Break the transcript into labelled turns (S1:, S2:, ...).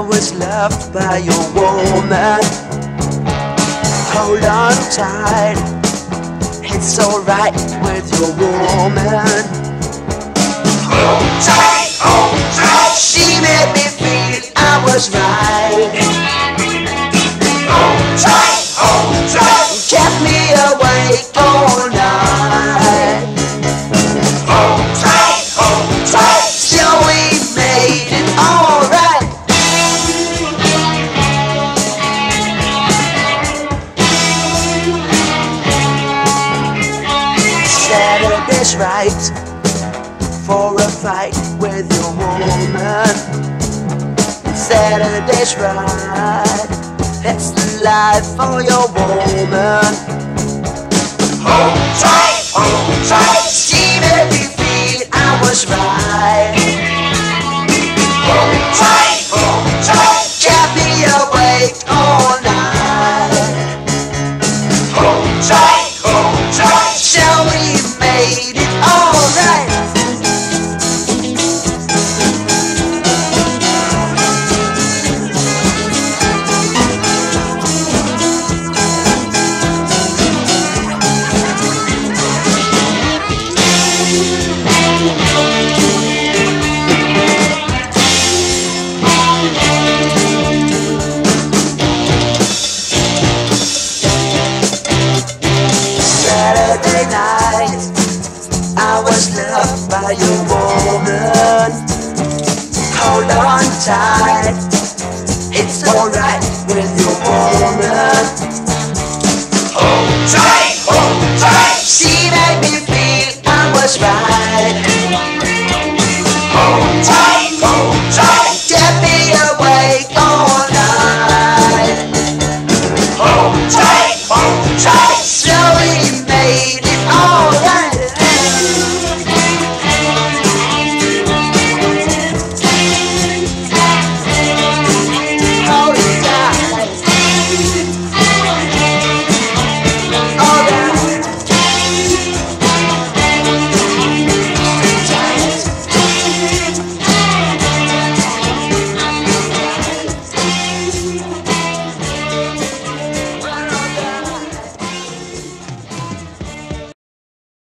S1: loved by your woman. Hold on tight, it's alright with your woman. Hold tight, hold tight. She made me feel I was right. Hold tight, hold tight. Kept me awake Saturday's right for a fight with your woman. Saturday's right. That's the life for your woman. Hold tight, hold tight. you woman. Hold on tight. It's alright with your woman.